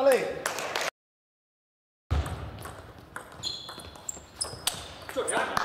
好嘞。这边。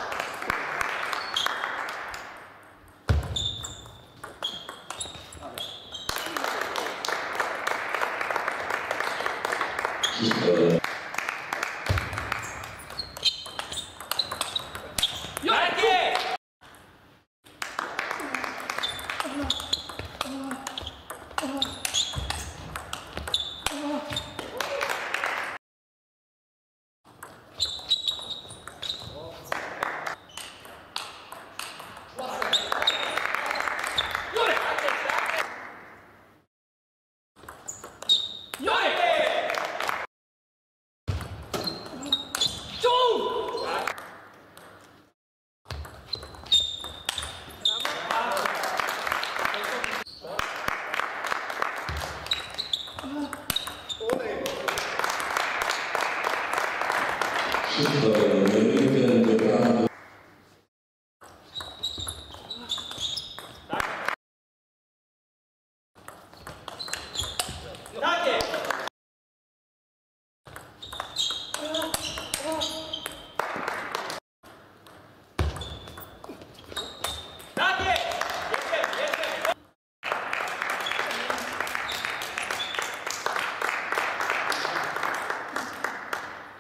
Doamne,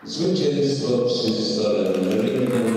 Switches of Switzerland,